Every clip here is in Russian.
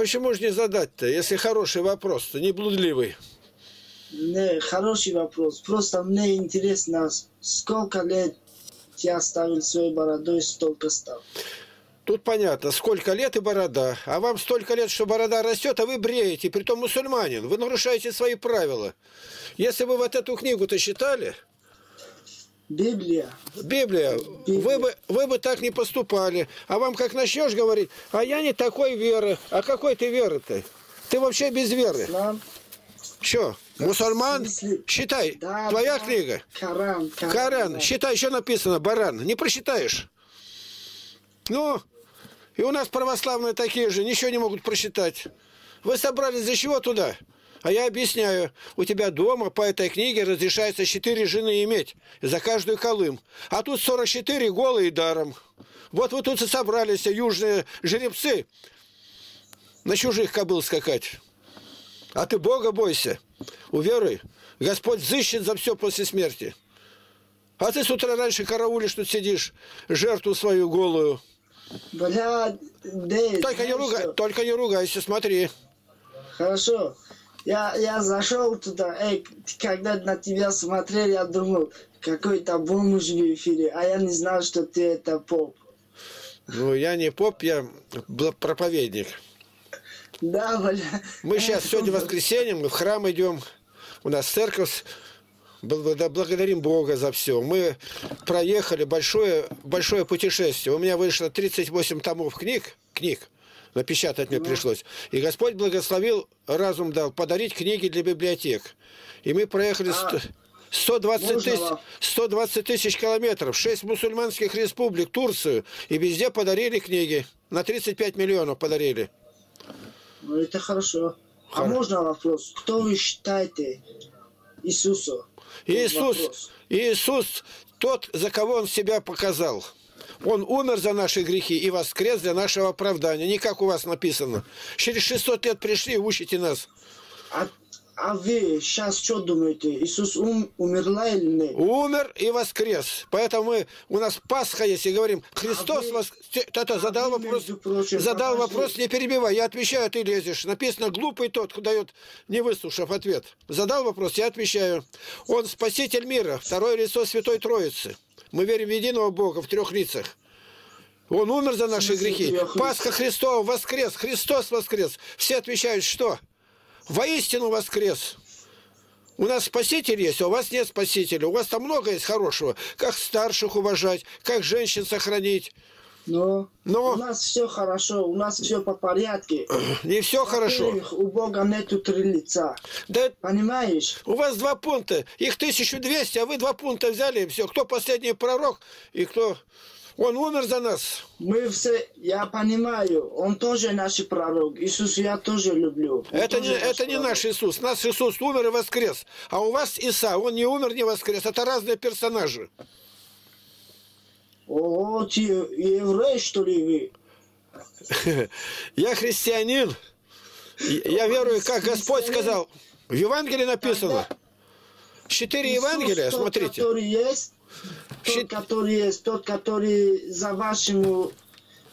почему же не задать-то, если хороший вопрос-то, не блудливый? Не, хороший вопрос. Просто мне интересно, сколько лет я оставил свою бороду и столько стал. Тут понятно, сколько лет и борода. А вам столько лет, что борода растет, а вы бреете, притом мусульманин. Вы нарушаете свои правила. Если вы вот эту книгу-то читали, Библия. Библия, Вы, бы, вы бы так не поступали. А вам как начнешь говорить, а я не такой веры. А какой ты веры-то? Ты вообще без веры. Ислам. Что, мусульман? смысле? Считай, Да, твоя да. книга. Коран. Коран. Коран, да. считай, еще написано, баран. Не просчитаешь. Ну, и у нас православные такие же, ничего не могут просчитать. Вы собрались за чего туда? А я объясняю, у тебя дома по этой книге разрешается 4 жены иметь, за каждую колым. А тут 44 голые даром. Вот вы тут и собрались, южные жеребцы, на чужих кобыл скакать. А ты Бога бойся, уверуй, Господь зыщет за все после смерти. А ты с утра раньше караулишь, тут сидишь, жертву свою голую. Бля, да, Только не, ругай, только не ругайся, смотри. Хорошо. Я, я зашел туда, эй, когда на тебя смотрел, я думал, какой-то бомж в эфире, а я не знал, что ты это поп. Ну, я не поп, я проповедник. Да, бля. Мы сейчас сегодня воскресенье, мы в храм идем, у нас церковь, Бл- да благодарим Бога за все. Мы проехали большое, большое путешествие. У меня вышло 38 томов книг, книг, напечатать мне пришлось. И Господь благословил, разум дал, подарить книги для библиотек. И мы проехали А, сто- 120 можно тысяч, вам? 120 тысяч километров, 6 мусульманских республик, Турцию. И везде подарили книги. На 35 миллионов подарили. Ну, это хорошо. А Хоро- можно вопрос? Кто вы считаете Иисуса? Иисус. Иисус тот, за кого Он себя показал. Он умер за наши грехи и воскрес для нашего оправдания. Не как у вас написано. Через 600 лет пришли и учите нас. А, а вы сейчас что думаете? Иисус ум, умерла или нет? Умер и воскрес. Поэтому мы, у нас Пасха есть, и говорим, Христос вы- воскрес. Тата, задал вы, вопрос, прочим, задал вопрос, не перебивай. Я отвечаю, ты лезешь. Написано, глупый тот, кто дает, не выслушав ответ. Задал вопрос, я отвечаю. Он спаситель мира, второе лицо Святой Троицы. Мы верим в единого Бога в трех лицах. Он умер за наши грехи. Пасха Христова воскрес. Христос воскрес. Все отвечают, что? Воистину воскрес. У нас спаситель есть, а у вас нет спасителя. У вас там много есть хорошего. Как старших уважать, как женщин сохранить. Но, Но- у нас все хорошо, у нас все по порядке. Не все хорошо. У Бога нету три лица. Да Понимаешь? у вас два пункта. Их 1200, а вы два пункта взяли, и все. Кто последний пророк и кто... Он умер за нас. Мы все, я понимаю, он тоже наш пророк. Иисус я тоже люблю. Он Это не, тоже это не наш Иисус. Наш Иисус умер и воскрес. А у вас Иса, он не умер, не воскрес. Это разные персонажи. О, ты еврей, что ли вы? Я христианин. Я верую, как Господь сказал. В Евангелии написано. Четыре Евангелия, смотрите. который есть, Щит- тот, который есть, тот, который за вашему...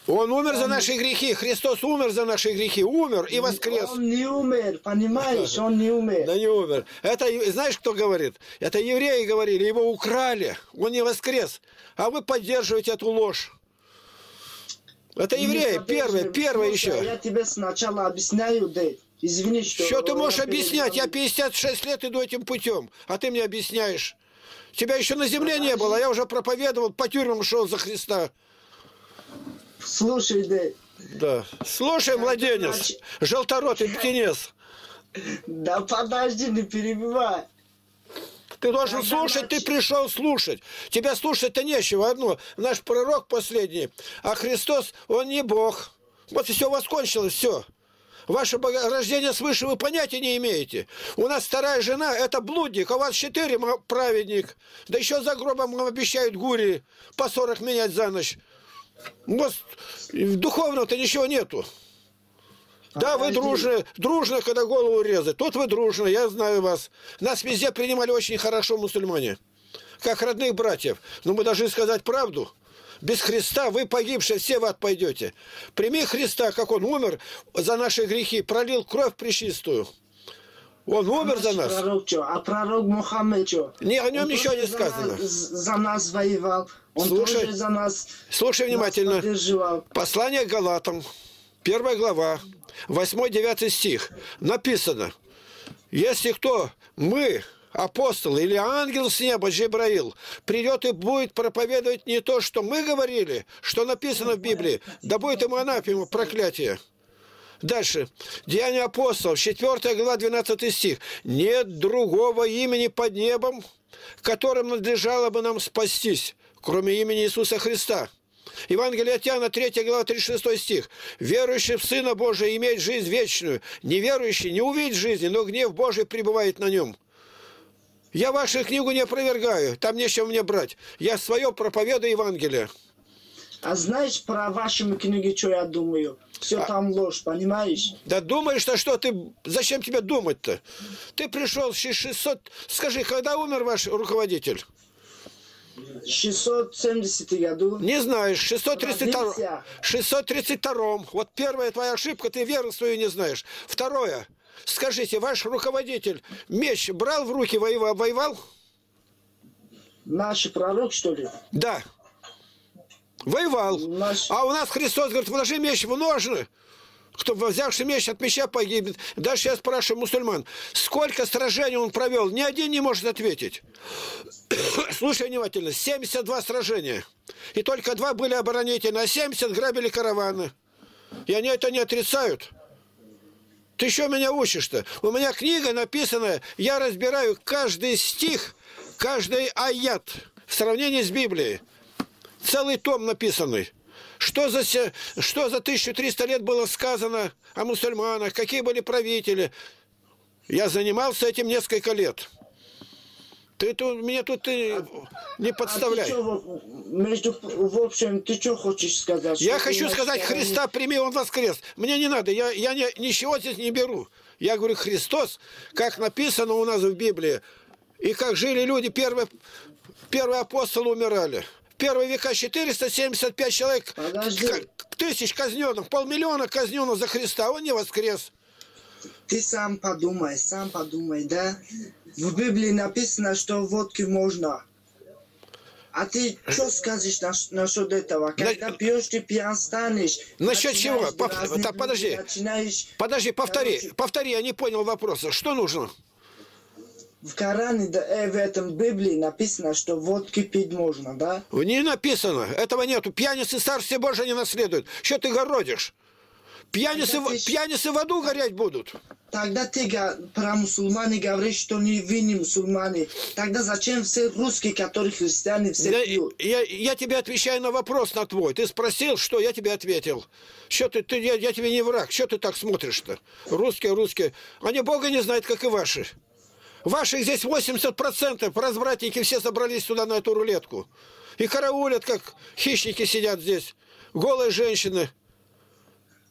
Он умер за наши грехи. Христос умер за наши грехи. Умер и воскрес. Он не умер, понимаешь? Он не умер. Да не умер. Это, знаешь, кто говорит? Это евреи говорили, его украли. Он не воскрес. А вы поддерживаете эту ложь. Это евреи, первые слушай, еще. Я тебе сначала объясняю, Дэйв. Извини, что... Что ты можешь я объяснять? Я перебил. 56 лет иду этим путем, а ты мне объясняешь. Тебя еще на земле не было, я уже проповедовал, по тюрьмам шел за Христа. Слушай, Дэйв. Да. Слушай, младенец, значит- желторотый птенец, Да подожди, не перебивай. ты должен Когда слушать, ты нач- пришел слушать. Тебя слушать-то нечего, одно. Наш пророк последний, а Христос, он не Бог. Вот и все у вас кончилось, все. Ваше рождение свыше вы понятия не имеете. У нас вторая жена – это блудник, а у вас четыре праведник. Да еще за гробом вам обещают гури по 40 менять за ночь. Вот духовного-то ничего нету. Да, вы дружны, дружно, когда голову резать. Тут вы дружно, я знаю вас. Нас везде принимали очень хорошо мусульмане. Как родных братьев. Но мы должны сказать правду. Без Христа вы погибшие, все в ад пойдете. Прими Христа, как Он умер за наши грехи, пролил кровь пречистую. Он умер за нас. Пророк что? А пророк Мухаммед что? Не, о нем Он ничего не за сказано. нас- За нас воевал. Он Слушай, тоже за нас, Слушай нас внимательно. поддерживал. Послание к Галатам, первая глава, 8-9 стих. Написано, если кто, мы, апостолы или ангел с неба, Джебраил, придет и будет проповедовать не то, что мы говорили, что написано в Библии, да будет ему анафема, проклятие. Дальше. Деяния апостолов, 4 глава, 12 стих. «Нет другого имени под небом, которым надлежало бы нам спастись, кроме имени Иисуса Христа». Евангелие от Иоанна, 3 глава, 36 стих. «Верующий в Сына Божия имеет жизнь вечную, неверующий не увидит жизни, но гнев Божий пребывает на нем». Я вашу книгу не опровергаю, там нечего мне брать. Я свое проповедую Евангелие. А знаешь про ваши книги, что я думаю? Все там ложь, понимаешь? Да думаешь-то, что ты... Зачем тебе думать-то? Ты пришел с 600... Скажи, когда умер ваш руководитель? 670 году. Не знаешь. 632... Родился. 632 Вот первая твоя ошибка, ты веру свою не знаешь. Второе. Скажите, ваш руководитель меч брал в руки, воевал? воевал? Наш пророк, что ли? Да. Воевал. Наш... А у нас Христос говорит, вложи меч в ножны. Кто взявший меч от меча погибнет. Дальше я спрашиваю мусульман, сколько сражений он провел? Ни один не может ответить. Слушай внимательно, 72 сражения. И только два были оборонительные, а 70 грабили караваны. И они это не отрицают. Ты еще меня учишь-то? У меня книга написанная, я разбираю каждый стих, каждый аят в сравнении с Библией. Целый том написанный. Что за, что за 1300 лет было сказано о мусульманах, какие были правители. Я занимался этим несколько лет. Ты тут, меня тут ты не А ты подставляй. чё, между, в общем, ты что хочешь сказать? Я хочу ты сказать, стороне- Христа прими, Он воскрес. Мне не надо, я, я не- ничего здесь не беру. Я говорю, Христос, как написано у нас в Библии, и как жили люди, первые, первые апостолы умирали. Первые века 475 человек, тысяч казненных, полмиллиона казненных за Христа, он не воскрес. Ты сам подумай, сам подумай, да? В Библии написано, что водки можно. А ты что скажешь наш- насчет этого? Когда На- пьешь, ты пьян станешь. Насчет чего? Пов- так, подожди. Начинаешь... Подожди, повтори, Короче. повтори, я не понял вопроса. Что нужно? В Коране, да, э, в этом Библии написано, что водки пить можно, да? Не написано, этого нету. Пьяницы царствие Божие не наследуют. Что ты городишь? Пьяницы, Тогда ты пьяницы в аду гореть будут. Тогда ты про мусульмане говоришь, что не вы не мусульмане. Тогда зачем все русские, которые христиане, все Я, пьют? я, я тебе отвечаю на вопрос на твой. Ты спросил, что я тебе ответил. Что ты, ты я, я тебе не враг. Что ты так смотришь-то? Русские, русские. Они Бога не знают, как и ваши. Ваших здесь 80%. Разбратники все собрались сюда на эту рулетку. И караулят, как хищники сидят здесь. Голые женщины.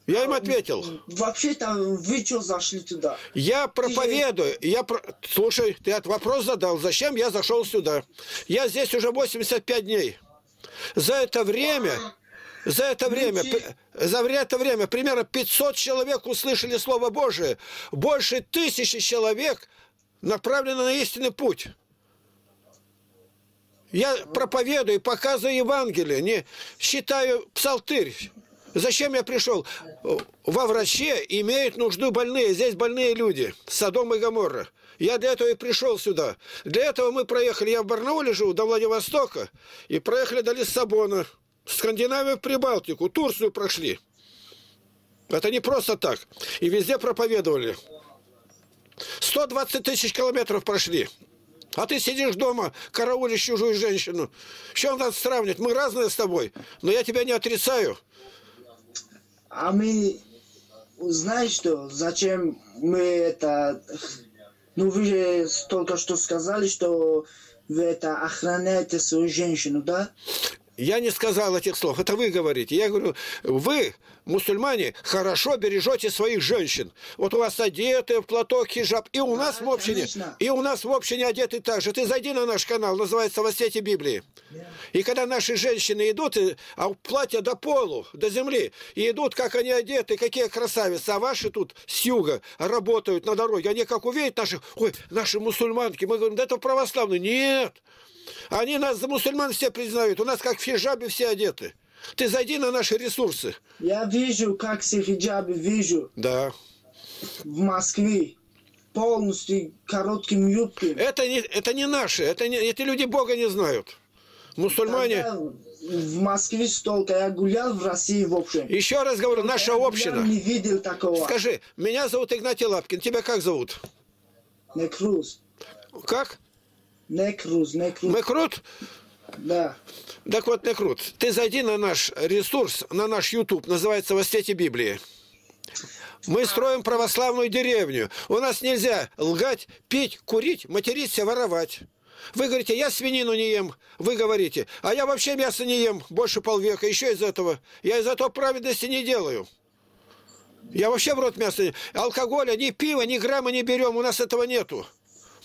Я им ответил. Вообще-то вы что зашли туда? Я проповедую. Я про... Слушай, ты этот вопрос задал. Зачем я зашел сюда? Я здесь уже 85 дней. За это время... За это время, Люди- п- за это время примерно 500 человек услышали Слово Божие. Больше тысячи человек направлены на истинный путь. Я проповедую, показываю Евангелие, не считаю псалтырь. Зачем я пришел? Во враче имеют нужду больные. Здесь больные люди. Содом и Гоморра. Я для этого и пришел сюда. Для этого мы проехали. Я в Барнауле живу, до Владивостока. И проехали до Лиссабона. Скандинавию, Прибалтику, Турцию прошли. Это не просто так. И везде проповедовали. 120 тысяч километров прошли. А ты сидишь дома, караулишь чужую женщину. Что надо сравнивать? Мы разные с тобой. Но я тебя не отрицаю. А мы... Знаешь что? Зачем мы это... Ну, вы же только что сказали, что вы это охраняете свою женщину, да? Я не сказал этих слов. Это вы говорите. Я говорю, вы мусульмане, хорошо бережете своих женщин. Вот у вас одеты в платок, хижаб, и у Да, нас в общине, конечно. и у нас в общине одеты так же. Ты зайди на наш канал, называется «Во свете Библии». И когда наши женщины идут, и- а платья до полу, до земли, и идут, как они одеты, какие красавицы, а ваши тут с юга работают на дороге, они как увидят наших, ой, наши мусульманки, мы говорим, да это православные. Нет, они нас за мусульман все признают, у нас как в хижабе все одеты. Ты зайди на наши ресурсы. Я вижу, как с хиджабе вижу Да. в Москве. Полностью коротким юбками. Это не, это не наши, это не, эти люди Бога не знают. Мусульмане, Тогда в Москве столько. Я гулял в России в общем. еще раз говорю, наша Я община. не видел такого. Скажи, меня зовут Игнатий Лапкин, тебя как зовут? Не круз. Как? Не круз, не круз. Мы крут? Да. Так вот, не крут. Ты зайди на наш ресурс, на наш YouTube, называется «Во Библии». Мы строим православную деревню. У нас нельзя лгать, пить, курить, материться, воровать. Вы говорите, я свинину не ем. Вы говорите, а я вообще мясо не ем больше полвека. Еще из этого. Я из этого праведности не делаю. Я вообще в рот мясо не... Алкоголя, ни пива, ни грамма не берем. У нас этого нету.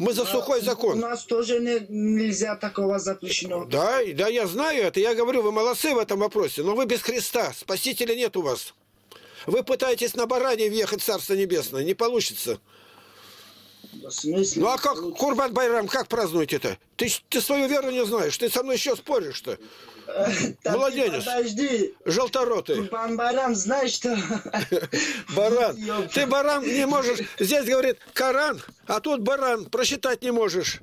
Мы за сухой У закон. нас тоже не- нельзя такого запрещено. Да, да, я знаю это. Я говорю, вы молодцы в этом вопросе, но вы без Христа. Спасителя нет у вас. Вы пытаетесь на баране въехать в Царство Небесное. Не получится. В смысле? Ну а как Курбан Байрам, как празднуете-то? Ты, ж- ты свою веру не знаешь. Ты со мной еще споришь-то. Ты Младенец. Подожди. Желторотый. Курбан Байрам, знаешь что? Баран. Ты баран не можешь. Здесь говорит Коран, а тут баран. Просчитать не можешь.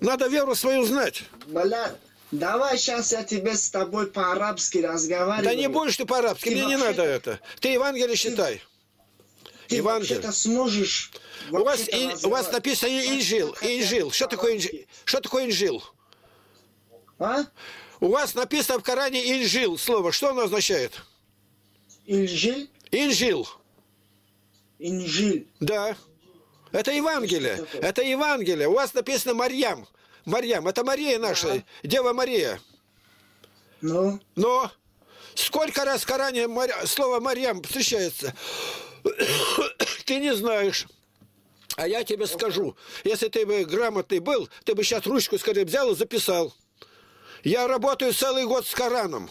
Надо веру свою знать. Бля, давай сейчас я тебе с тобой по-арабски разговариваю. Да не будешь ты по-арабски, Ты мне не надо это. Ты Евангелие считай. Ты Евангелие. вообще-то сможешь... У вас, и- у вас написано инжил. Инжил. Что такое инжил? Что такое инжил? А? У вас написано в Коране инжил слово. Что оно означает? Инжил? Инжил. Инжил. Да. Это Евангелие. Это Евангелие. У вас написано Марьям. Марьям. Это Мария наша. Дева Мария. Ну, Но сколько раз в Коране Марь- слово Марьям встречается? Ты не знаешь. А я тебе скажу, если ты бы грамотный был, ты бы сейчас ручку, скорее, взял и записал. Я работаю целый год с Кораном.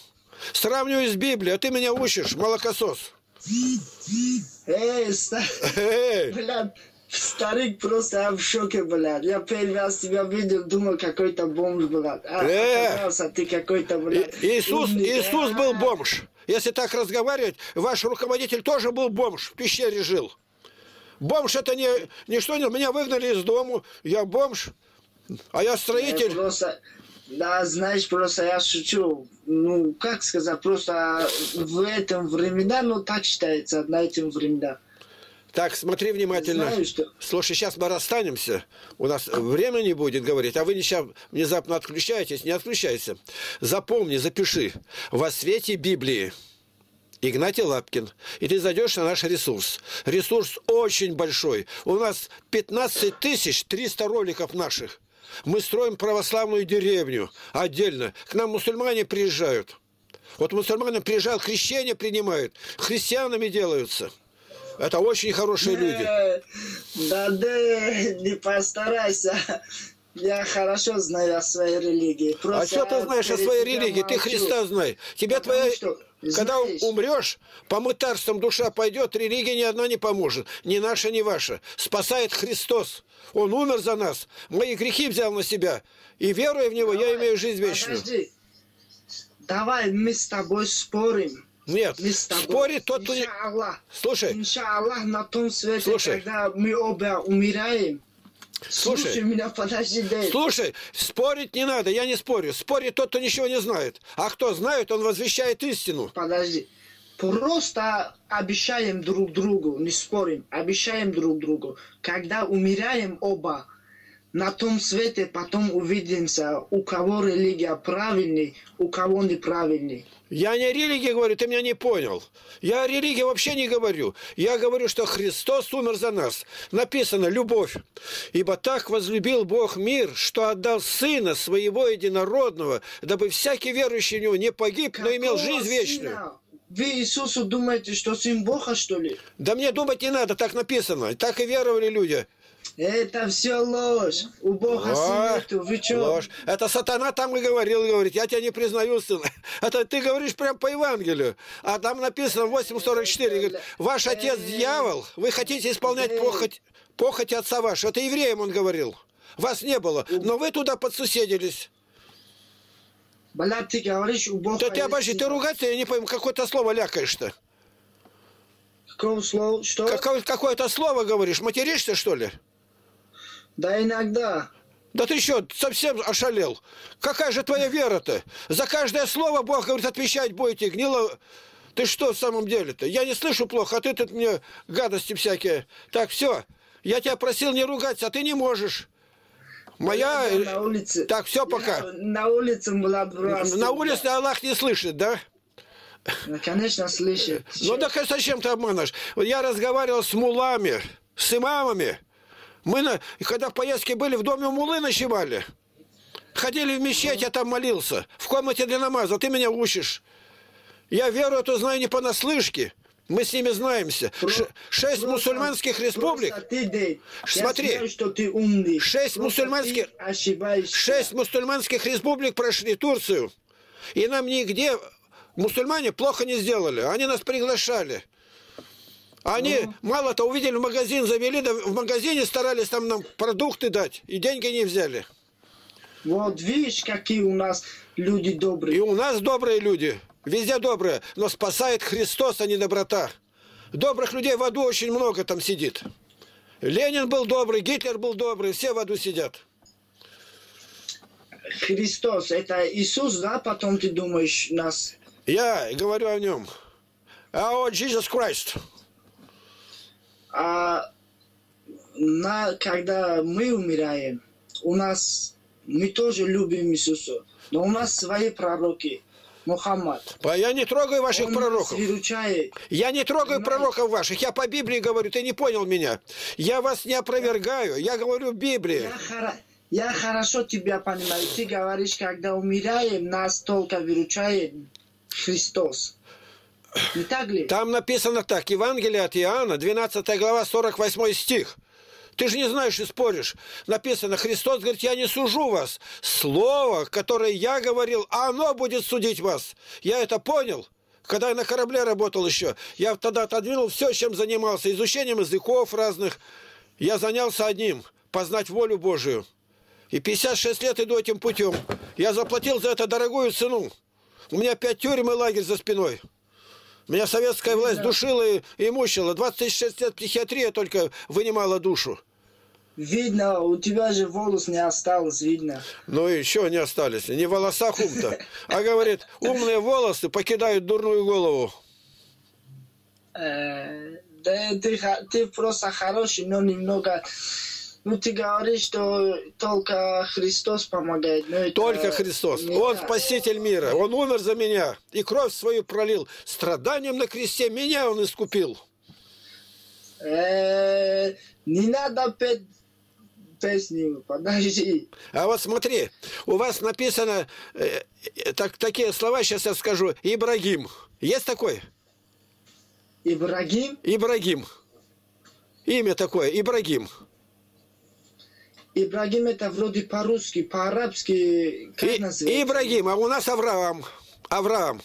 Сравниваю с Библией, а ты меня учишь, молокосос. эй, Эй, блядь, старик просто я в шоке, блядь. Я первый раз тебя видел, думал, какой-то бомж, блядь. А, Э. оказался, ты какой-то, блядь, И- Иисус, умный. Иисус был А, бомж. Если так разговаривать, ваш руководитель тоже был бомж, в пещере жил. Бомж это не, не что, не, меня выгнали из дому, я бомж, а я Я строитель. Просто, да, знаешь, просто я шучу. Ну, как сказать, просто в этом времена, ну, так считается, на этом времена. Так, смотри внимательно. Знаю, что... Слушай, сейчас мы расстанемся, у нас времени будет говорить, а вы не сейчас внезапно отключаетесь, не отключайся. Запомни, запиши. Во свете Библии. Игнатий Лапкин. И ты зайдешь на наш ресурс. Ресурс очень большой. У нас 15 тысяч 300 роликов наших. Мы строим православную деревню отдельно. К нам мусульмане приезжают. Вот мусульмане приезжают, крещение принимают, христианами делаются. Это очень хорошие люди. Э, Да, да, не постарайся. Я хорошо знаю о своей религии. А Просто что ты я знаешь о своей религии? Ты молчу. Христа знай. Тебя Потому твоя... что, Когда знаешь, умрешь, по мытарствам душа пойдет, религия ни одна не поможет. Ни наша, ни ваша. Спасает Христос. Он умер за нас. Мои грехи взял на себя. И веруя в Него, я давай, имею жизнь вечную. Подожди. Давай мы с тобой спорим. Нет, Мы с тобой. спорит тот, кто не... Иншаллах. Слушай, Иншаллах на том свете, Слушай. когда мы оба умираем. Слушай. Слушай меня, подожди, дай. слушай, спорить не надо, я не спорю. Спорит тот, кто ничего не знает. А кто знает, он возвещает истину. Подожди. Просто обещаем друг другу, не спорим, обещаем друг другу. Когда умираем оба, на том свете потом увидимся, у кого религия правильный, у кого неправильный. Я не о религии говорю, ты меня не понял. Я о религии вообще не говорю. Я говорю, что Христос умер за нас. Написано «любовь». Ибо так возлюбил Бог мир, что отдал Сына Своего Единородного, дабы всякий верующий в Него не погиб, но имел Какого жизнь вечную. вы Иисусу думаете, что сын Бога, что ли? Да мне думать не надо, так написано. Так и веровали люди. Это все ложь. У Бога О, нету. Вы что? ложь. Это сатана там и говорил, говорит, я тебя не признаю, сын. Это ты говоришь прям по Евангелию. А там написано в 8.44, говорит, ваш отец дьявол, вы хотите исполнять похоть, похоть отца вашего. Это евреям он говорил. Вас не было, но вы туда подсуседились. Бля, ты говоришь, у Бога Да ты обожди, ты ругаться, я не пойму, какое-то слово лякаешь-то. Какое слово? Что? Какое- Какое-то слово говоришь, материшься, что ли? Да иногда. Да ты что, совсем ошалел? Какая же твоя вера-то? За каждое слово Бог говорит, отвечать будете, гнило... Ты что в самом деле-то? Я не слышу плохо, а ты тут мне гадости всякие. Так, все, я тебя просил не ругаться, а ты не можешь. Моя... Я на улице. Так, все, пока. Я на улице была просто. На улице Аллах не слышит, да? Ну, Конечно, слышит. Ну так зачем ты обманываешь? Я разговаривал с мулами, с имамами. Мы, на, когда в поездке были, в доме у мулы ночевали. Ходили в мечеть, я там молился. В комнате для намаза. Ты меня учишь. Я веру эту знаю не понаслышке. Мы с ними знаемся. Ш- шесть Просто- мусульманских республик. ты, Смотри. Знаю, что ты умный. Шесть Просто мусульманских-. Шесть мусульманских республик прошли Турцию. И нам нигде мусульмане плохо не сделали. Они нас приглашали. Они мало-то увидели в магазин, завели, да в магазине старались там нам продукты дать, и деньги не взяли. Вот видишь, какие у нас люди И добрые. у нас добрые люди, везде добрые, но спасает Христос, а не доброта. Добрых людей в аду очень много там сидит. Ленин был добрый, Гитлер был добрый, все в аду сидят. Христос, это Иисус, да? Потом ты думаешь нас. Я говорю о нем. А о Jesus Christ. А на, когда мы умираем, у нас мы тоже любим Иисуса, но у нас свои пророки. Мухаммад. Я не трогаю ваших Он пророков. выручает. Я не трогаю Понимаете? пророков ваших. Я по Библии говорю, ты не понял меня. Я вас не опровергаю. Я говорю Библии. Я, хоро- я хорошо тебя понимаю. Ты говоришь, когда умираем, нас только выручает Христос. Не так ли? Там написано так. Евангелие от Иоанна, 12 глава, 48 стих. Ты же не знаешь и споришь. Написано, Христос говорит, я не сужу вас. Слово, которое я говорил, оно будет судить вас. Я это понял. Когда я на корабле работал еще, я тогда отодвинул все, чем занимался, изучением языков разных. Я занялся одним – познать волю Божию. И 56 лет иду этим путем. Я заплатил за это дорогую цену. У меня пять тюрем и лагерь за спиной. Меня советская власть душила и, и мучила. 26 лет психиатрия только вынимала душу. Видно, у тебя же волос не осталось, видно. Ну и еще не остались. Не в волосах ум-то. А говорит, умные волосы покидают дурную голову. Э, да ты, просто хороший, но немного... Ну, ты говоришь, что только Христос помогает. но это Только Христос. не Он так. спаситель мира. Он умер за меня. И кровь свою пролил. Страданием на кресте меня он искупил. Э, не надо петь песню, подожди. А вот смотри, у вас написано э, э, так, такие слова, сейчас я скажу. Ибрагим. Есть такой? Ибрагим, Ибрагим. Имя такое, Ибрагим. Ибрагим это вроде по-русски, по-арабски, как И, называется? Ибрагим, а у нас Авраам. Авраам.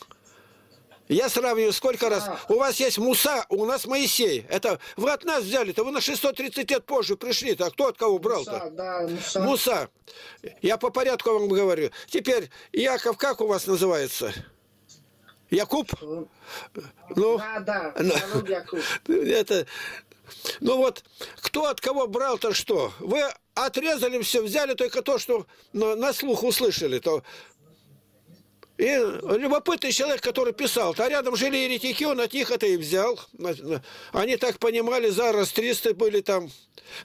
Я сравниваю сколько раз. А. У вас есть Муса, у нас Моисей. Это вы от нас взяли-то, вы на 630 лет позже пришли-то. А кто от кого Муса, брал-то? да, Муса. Муса. Я по порядку вам говорю. Теперь Яков как у вас называется? Якуб? Ну, Да, да, Ну. Яков. это... Ну вот, кто от кого брал-то что? Вы отрезали все, взяли только то, что на, слух услышали. То... И любопытный человек, который писал, а рядом жили еретики, он от них это и взял. Они так понимали, зараз 300 были там.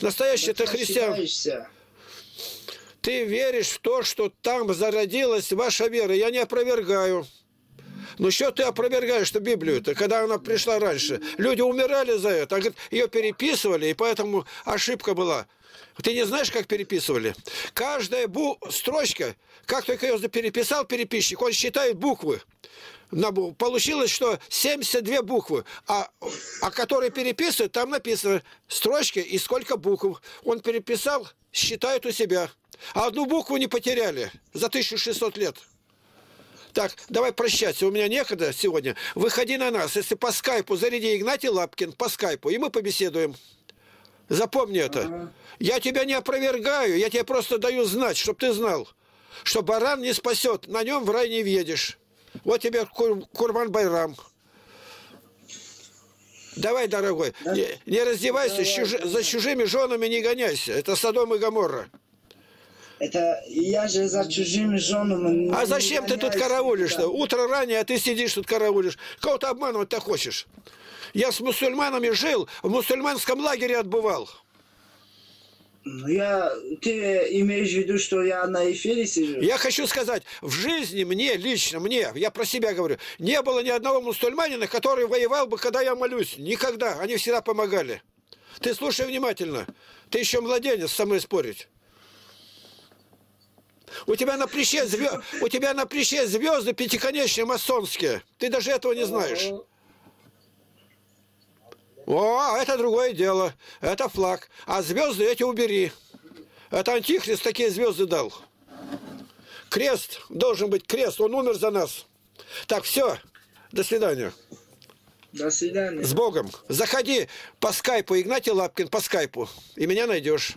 Настоящие-то христиан. Ты веришь в то, что там зародилась ваша вера. Я не опровергаю. Ну что ты опровергаешь эту Библию-то, когда она пришла раньше? Люди умирали за это, а говорит, ее переписывали, и поэтому ошибка была. Ты не знаешь, как переписывали? Каждая бу строчка, как только ее переписал переписчик, он считает буквы. Получилось, что 72 буквы, а, а которые переписывают, там написано строчки и сколько букв. Он переписал, считает у себя. А одну букву не потеряли за 1600 лет. Так, давай прощаться, у меня некогда сегодня. Выходи на нас, если по скайпу заряди Игнатий Лапкин, по скайпу, и мы побеседуем. Запомни это. Ага. Я тебя не опровергаю, я тебе просто даю знать, чтобы ты знал, что баран не спасет, на нем в рай не въедешь. Вот тебе кур, Курбан Байрам. Давай, дорогой, да? не, не раздевайся, Давай, чуж... за чужими женами не гоняйся. Это Содом и Гоморра. Это я же за чужими женами. А зачем ты тут караулишь? Да. Утро ранее, а ты сидишь тут караулишь. Кого-то обманывать ты хочешь. Я с мусульманами жил, в мусульманском лагере отбывал. Ну, я, ты имеешь в виду, что я на эфире сижу? Я хочу сказать, в жизни мне, лично мне, я про себя говорю, не было ни одного мусульманина, который воевал бы, когда я молюсь. Никогда. Они всегда помогали. Ты слушай внимательно. Ты еще младенец со мной спорить. У тебя на плече звезды, у тебя на плече звезды пятиконечные масонские. Ты даже этого не знаешь. О, это другое дело. Это флаг. А звезды эти убери. Это антихрист такие звезды дал. Крест. Должен быть крест. Он умер за нас. Так, все. До свидания. До свидания. С Богом. Заходи по скайпу, Игнатий Лапкин, по скайпу. И меня найдешь.